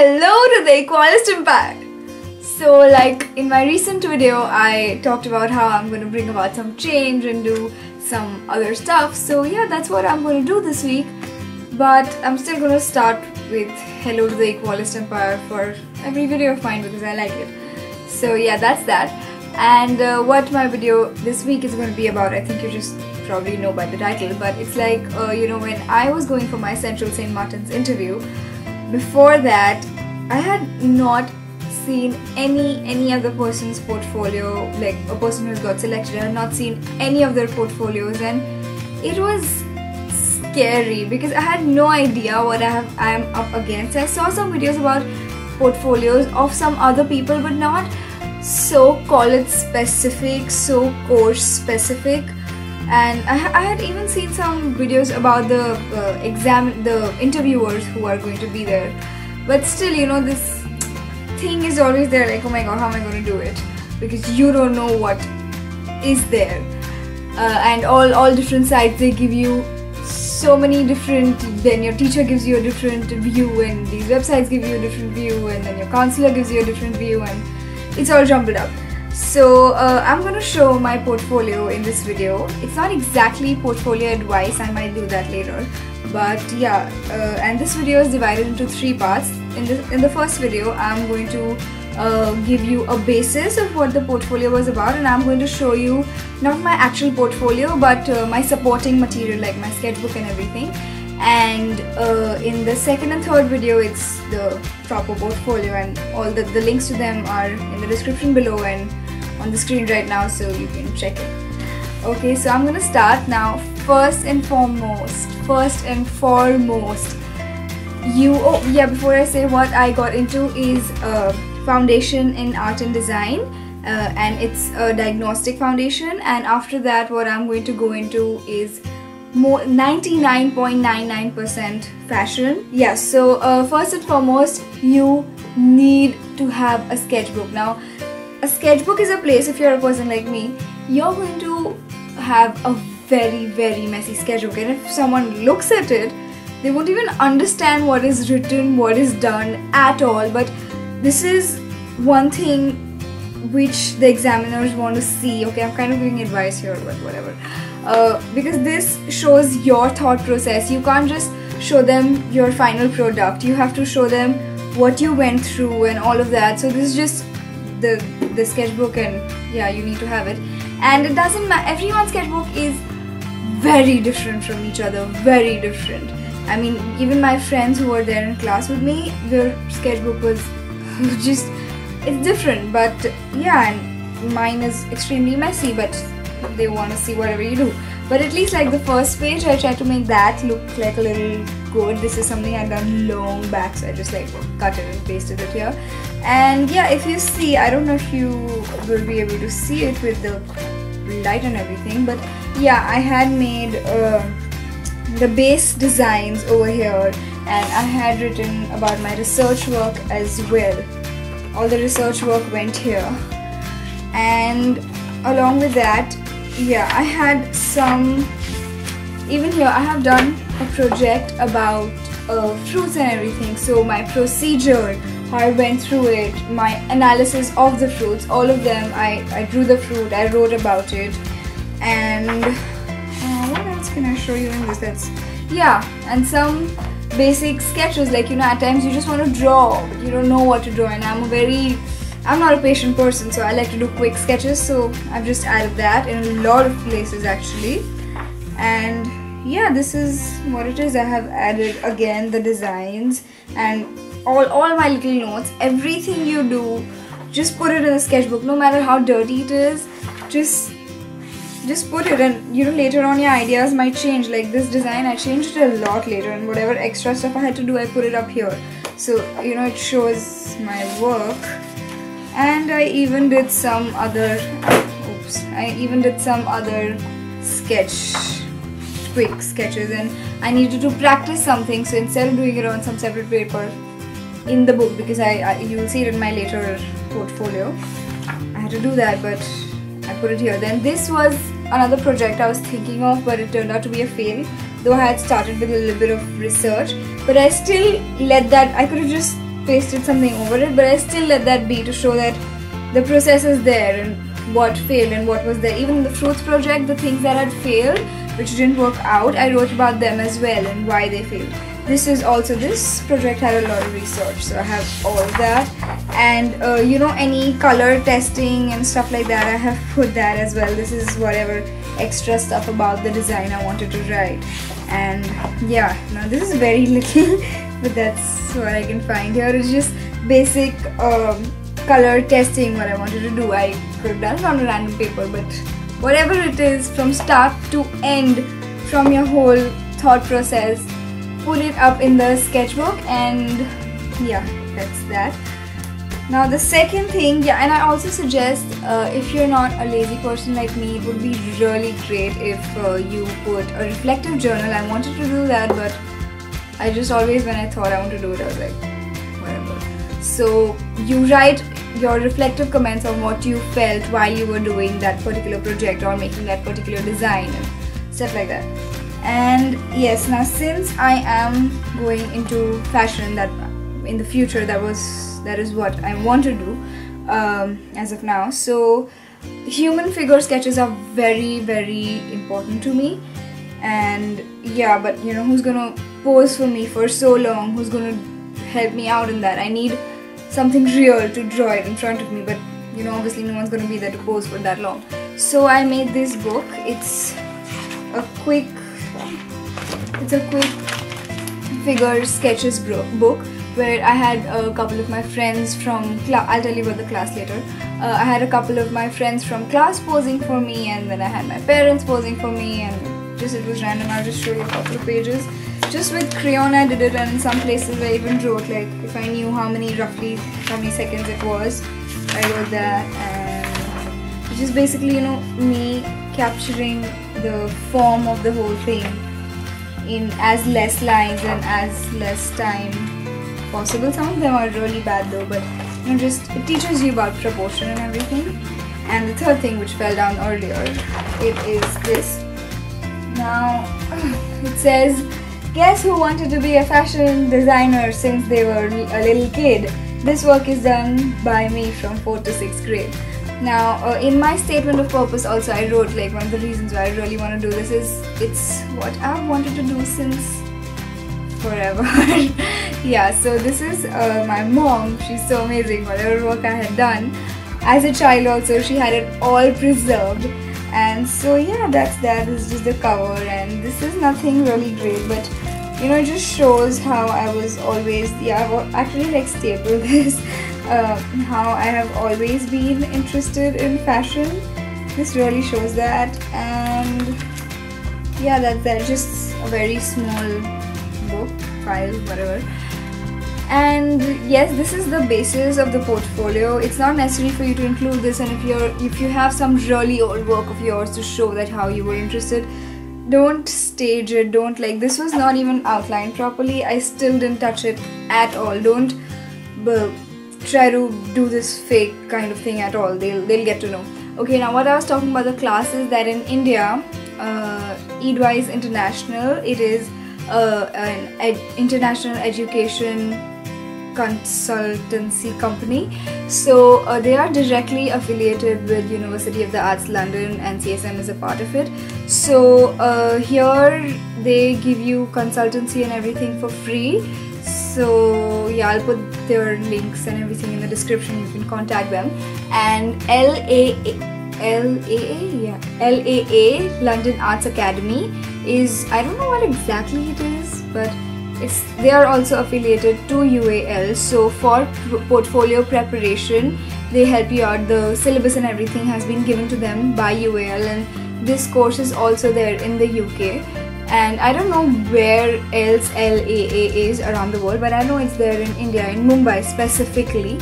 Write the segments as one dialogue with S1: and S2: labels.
S1: Hello to the Equalist Empire! So, like in my recent video, I talked about how I'm going to bring about some change and do some other stuff. So, yeah, that's what I'm going to do this week. But I'm still going to start with Hello to the Equalist Empire for every video of mine because I like it. So, yeah, that's that. And uh, what my video this week is going to be about, I think you just probably know by the title, but it's like, uh, you know, when I was going for my Central St. Martin's interview, before that I had not seen any any other person's portfolio like a person who's got selected. I had not seen any of their portfolios and it was scary because I had no idea what I have I am up against. I saw some videos about portfolios of some other people but not so college specific so course specific. And I, I, had even seen some videos about the uh, exam the interviewers who are going to be there but still you know this thing is always there like oh my god how am i going to do it because you don't know what is there uh, and all all different sites they give you so many different then your teacher gives you a different view and these websites give you a different view and then your counselor gives you a different view and it's all jumbled up so uh, I'm gonna show my portfolio in this video. It's not exactly portfolio advice, I might do that later. But yeah, uh, and this video is divided into three parts. In the, in the first video, I'm going to uh, give you a basis of what the portfolio was about and I'm going to show you not my actual portfolio but uh, my supporting material like my sketchbook and everything. And uh, in the second and third video it's the proper portfolio and all the, the links to them are in the description below and on the screen right now so you can check it. Okay so I'm gonna start now. First and foremost first and foremost you oh yeah before I say what I got into is a foundation in art and design uh, and it's a diagnostic foundation. And after that what I'm going to go into is more 99.99% fashion. Yeah so uh, first and foremost you need to have a sketchbook. Now a sketchbook is a place if you're a person like me you're going to have a very very messy sketchbook. And if someone looks at it they won't even understand what is written what is done at all. But this is one thing which the examiners want to see. Okay i'm kind of giving advice here but whatever. Uh, because this shows your thought process. You can't just show them your final product. You have to show them what you went through and all of that. So this is just the the sketchbook and yeah you need to have it. And it doesn't matter everyone's sketchbook is very different from each other. Very different I mean even my friends who were there in class with me their sketchbook was just it's different but yeah and mine is extremely messy but they want to see whatever you do. But at least like the first page I tried to make that look like a little good. This is something I've done long back so I just like cut it and pasted it here. And yeah if you see I don't know if you will be able to see it with the light and everything but yeah I had made uh, the base designs over here and I had written about my research work as well. All the research work went here. And along with that yeah I had some even here I have done a project about uh, fruits and everything. So my procedure how I went through it my analysis of the fruits all of them I, I drew the fruit I wrote about it. And show you in this that's yeah and some basic sketches like you know at times you just want to draw but you don't know what to draw and I'm a very I'm not a patient person so I like to do quick sketches so I've just added that in a lot of places actually. And yeah this is what it is. I have added again the designs and all, all my little notes. Everything you do just put it in a sketchbook no matter how dirty it is. Just just put it and you know later on your ideas might change. Like this design I changed it a lot later and whatever extra stuff I had to do I put it up here. So you know it shows my work. And I even did some other oops I even did some other sketch quick sketches and I needed to practice something. So instead of doing it on some separate paper in the book because I, I you'll see it in my later portfolio I had to do that but put it here. Then this was another project I was thinking of but it turned out to be a fail though I had started with a little bit of research. But I still let that I could have just pasted something over it but I still let that be to show that the process is there and what failed and what was there. Even the fruits project the things that had failed which didn't work out I wrote about them as well and why they failed this is also this project had a lot of research so I have all that. And uh, you know any color testing and stuff like that I have put that as well. This is whatever extra stuff about the design I wanted to write. And yeah now this is very little but that's what I can find here. It's just basic um, color testing what I wanted to do. I could have done on a random paper but whatever it is from start to end from your whole thought process put it up in the sketchbook and yeah that's that. Now the second thing yeah and I also suggest uh, if you're not a lazy person like me it would be really great if uh, you put a reflective journal. I wanted to do that but I just always when I thought I want to do it I was like whatever. So you write your reflective comments on what you felt while you were doing that particular project or making that particular design and stuff like that and yes now since I am going into fashion that in the future that was that is what I want to do um, as of now. So human figure sketches are very very important to me. And yeah but you know who's gonna pose for me for so long? Who's gonna help me out in that? I need something real to draw it in front of me but you know obviously no one's gonna be there to pose for that long. So I made this book. It's a quick it's a quick figure sketches book where I had a couple of my friends from class, I'll tell you about the class later. Uh, I had a couple of my friends from class posing for me and then I had my parents posing for me and just it was random. I'll just show you a couple of pages. Just with crayon I did it and in some places I even wrote like if I knew how many roughly how many seconds it was I wrote that and just basically you know me capturing the form of the whole thing in as less lines and as less time possible some of them are really bad though but you know just it teaches you about proportion and everything and the third thing which fell down earlier it is this now it says Guess who wanted to be a fashion designer since they were a little kid? This work is done by me from 4 to 6th grade. Now, uh, in my statement of purpose also I wrote like one of the reasons why I really want to do this is it's what I've wanted to do since forever. yeah, so this is uh, my mom. She's so amazing. Whatever work I had done as a child also, she had it all preserved and so yeah that's that this is just the cover and this is nothing really great but you know it just shows how I was always yeah I've actually like stapled this uh, how I have always been interested in fashion. This really shows that. And yeah that's that just a very small book file whatever. And yes this is the basis of the portfolio. It's not necessary for you to include this. And if you're if you have some really old work of yours to show that how you were interested don't stage it. Don't like this was not even outlined properly. I still didn't touch it at all. Don't try to do this fake kind of thing at all they'll they'll get to know okay now what i was talking about the class is that in india uh, Edwise International it is uh, an ed international education consultancy company. So uh, they are directly affiliated with University of the Arts London and CSM is a part of it. So uh, here they give you consultancy and everything for free. So yeah, I'll put their links and everything in the description. You can contact them. And LAA, LAA, yeah, LAA London Arts Academy is I don't know what exactly it is, but it's, they are also affiliated to UAL. So for portfolio preparation, they help you out. The syllabus and everything has been given to them by UAL, and this course is also there in the UK. And I don't know where else LAA is around the world, but I know it's there in India, in Mumbai specifically.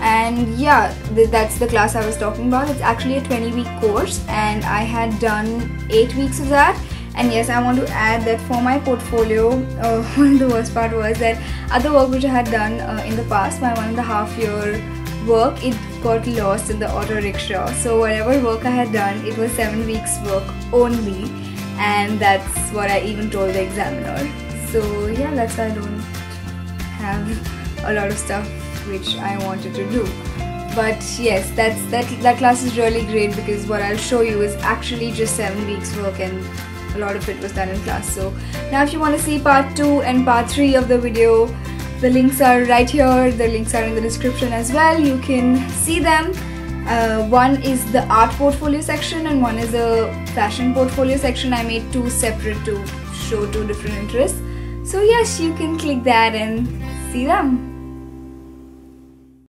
S1: And yeah, th that's the class I was talking about. It's actually a 20 week course, and I had done 8 weeks of that and yes I want to add that for my portfolio uh, the worst part was that other work which I had done uh, in the past my one and a half year work it got lost in the auto rickshaw so whatever work I had done it was seven weeks work only and that's what I even told the examiner. So yeah that's why I don't have a lot of stuff which I wanted to do. But yes that's that that class is really great because what I'll show you is actually just seven weeks work and a lot of it was done in class. So now if you want to see part 2 and part 3 of the video the links are right here. The links are in the description as well. You can see them uh, one is the art portfolio section and one is a fashion portfolio section. I made two separate to show two different interests. So yes you can click that and see them